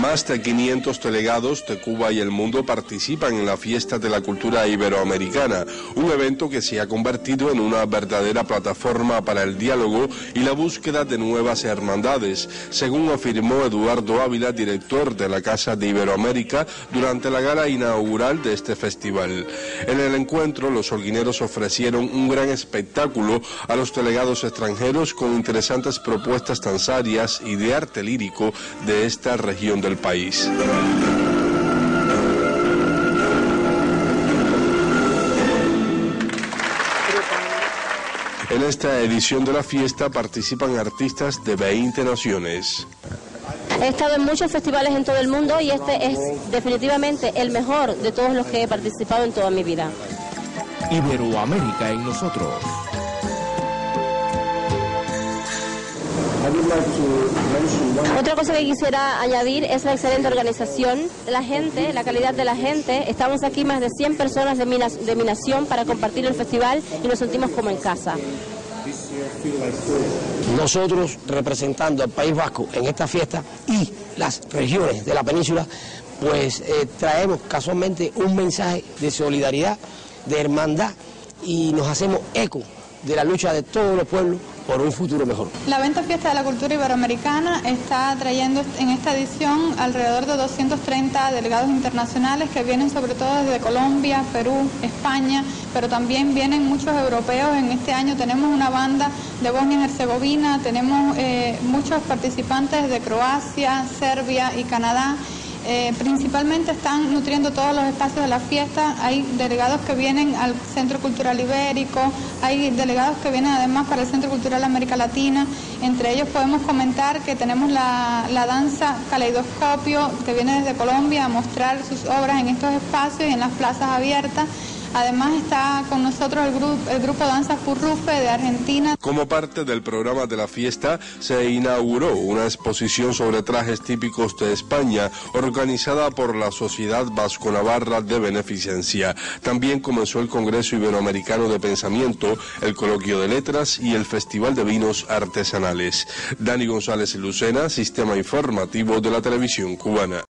Más de 500 delegados de Cuba y el mundo participan en la Fiesta de la Cultura Iberoamericana, un evento que se ha convertido en una verdadera plataforma para el diálogo y la búsqueda de nuevas hermandades, según afirmó Eduardo Ávila, director de la Casa de Iberoamérica, durante la gala inaugural de este festival. En el encuentro, los holguineros ofrecieron un gran espectáculo a los delegados extranjeros con interesantes propuestas danzarias y de arte lírico de esta región del país. En esta edición de la fiesta participan artistas de 20 naciones. He estado en muchos festivales en todo el mundo y este es definitivamente el mejor de todos los que he participado en toda mi vida. Iberoamérica en nosotros. Otra cosa que quisiera añadir es la excelente organización la gente, la calidad de la gente. Estamos aquí más de 100 personas de mi, de mi nación para compartir el festival y nos sentimos como en casa. Nosotros representando al País Vasco en esta fiesta y las regiones de la península, pues eh, traemos casualmente un mensaje de solidaridad, de hermandad y nos hacemos eco de la lucha de todos los pueblos por un futuro mejor. La Venta Fiesta de la Cultura Iberoamericana está trayendo en esta edición alrededor de 230 delegados internacionales que vienen sobre todo desde Colombia, Perú, España, pero también vienen muchos europeos. En este año tenemos una banda de Bosnia y Herzegovina, tenemos eh, muchos participantes de Croacia, Serbia y Canadá. Eh, principalmente están nutriendo todos los espacios de la fiesta. Hay delegados que vienen al Centro Cultural Ibérico, hay delegados que vienen además para el Centro Cultural América Latina. Entre ellos podemos comentar que tenemos la, la danza Caleidoscopio, que viene desde Colombia a mostrar sus obras en estos espacios y en las plazas abiertas. Además está con nosotros el, grupo, el grupo Danza Furrufe de Argentina. Como parte del programa de la fiesta se inauguró una exposición sobre trajes típicos de España organizada por la Sociedad Vasco Navarra de Beneficencia. También comenzó el Congreso Iberoamericano de Pensamiento, el Coloquio de Letras y el Festival de Vinos Artesanales. Dani González Lucena, Sistema Informativo de la Televisión Cubana.